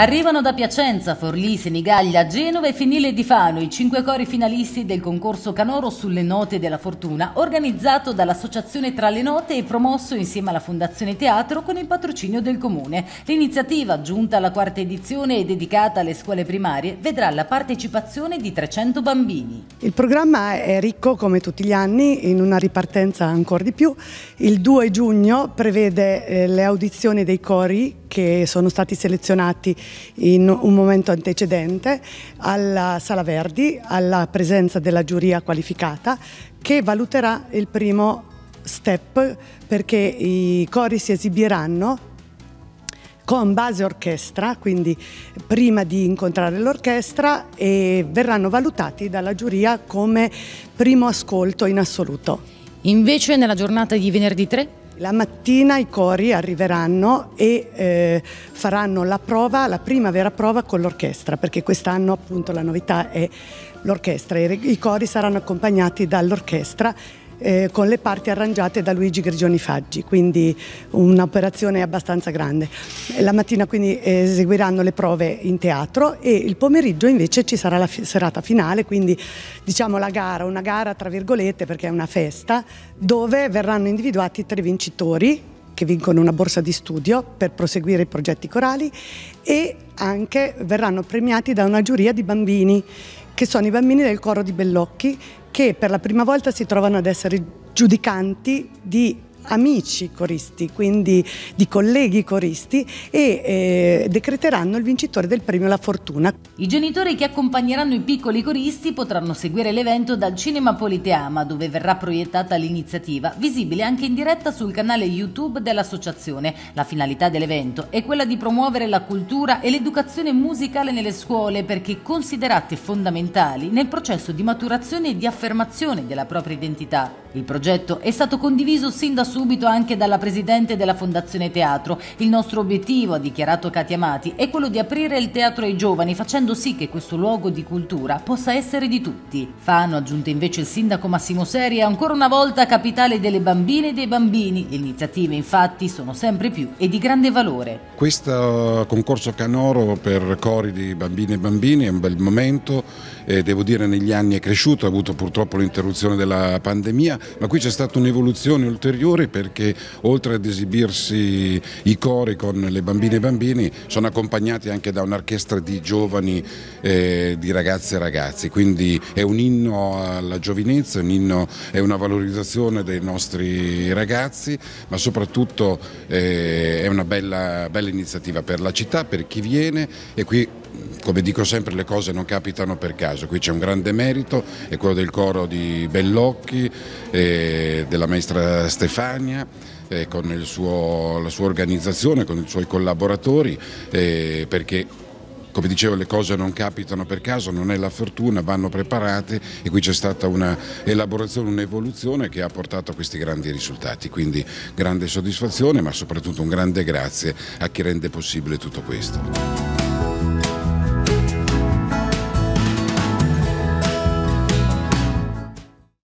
Arrivano da Piacenza, Forlì, Senigallia, Genova e Finile di Fano i cinque cori finalisti del concorso Canoro sulle note della fortuna, organizzato dall'Associazione Tra le Note e promosso insieme alla Fondazione Teatro con il patrocinio del Comune. L'iniziativa, giunta alla quarta edizione e dedicata alle scuole primarie, vedrà la partecipazione di 300 bambini. Il programma è ricco come tutti gli anni, in una ripartenza ancora di più. Il 2 giugno prevede eh, le audizioni dei cori che sono stati selezionati in un momento antecedente alla Sala Verdi, alla presenza della giuria qualificata che valuterà il primo step perché i cori si esibiranno con base orchestra, quindi prima di incontrare l'orchestra e verranno valutati dalla giuria come primo ascolto in assoluto. Invece nella giornata di venerdì 3? La mattina i cori arriveranno e eh, faranno la prova, la prima vera prova con l'orchestra, perché quest'anno appunto la novità è l'orchestra. I, I cori saranno accompagnati dall'orchestra eh, con le parti arrangiate da Luigi Grigioni Faggi, quindi un'operazione abbastanza grande. La mattina quindi eseguiranno le prove in teatro e il pomeriggio invece ci sarà la serata finale, quindi diciamo la gara, una gara tra virgolette perché è una festa, dove verranno individuati tre vincitori che vincono una borsa di studio per proseguire i progetti corali e anche verranno premiati da una giuria di bambini che sono i bambini del coro di Bellocchi che per la prima volta si trovano ad essere giudicanti di amici coristi, quindi di colleghi coristi e eh, decreteranno il vincitore del premio La Fortuna. I genitori che accompagneranno i piccoli coristi potranno seguire l'evento dal Cinema Politeama dove verrà proiettata l'iniziativa, visibile anche in diretta sul canale YouTube dell'associazione. La finalità dell'evento è quella di promuovere la cultura e l'educazione musicale nelle scuole perché considerate fondamentali nel processo di maturazione e di affermazione della propria identità. Il progetto è stato condiviso sin da subito anche dalla Presidente della Fondazione Teatro. Il nostro obiettivo, ha dichiarato Katia Amati, è quello di aprire il teatro ai giovani facendo sì che questo luogo di cultura possa essere di tutti. Fano, aggiunto invece il sindaco Massimo Seri, è ancora una volta capitale delle bambine e dei bambini. Le iniziative infatti sono sempre più e di grande valore. Questo concorso Canoro per cori di bambine e bambini è un bel momento, eh, devo dire negli anni è cresciuto, ha avuto purtroppo l'interruzione della pandemia, ma qui c'è stata un'evoluzione ulteriore perché oltre ad esibirsi i cori con le bambine e bambini sono accompagnati anche da un'orchestra di giovani, eh, di ragazze e ragazzi, quindi è un inno alla giovinezza, un inno, è una valorizzazione dei nostri ragazzi, ma soprattutto eh, è una bella, bella iniziativa per la città, per chi viene e qui come dico sempre le cose non capitano per caso, qui c'è un grande merito, è quello del coro di Bellocchi, eh, della maestra Stefania, eh, con suo, la sua organizzazione, con i suoi collaboratori, eh, perché come dicevo le cose non capitano per caso, non è la fortuna, vanno preparate e qui c'è stata un'elaborazione, un'evoluzione che ha portato a questi grandi risultati, quindi grande soddisfazione ma soprattutto un grande grazie a chi rende possibile tutto questo.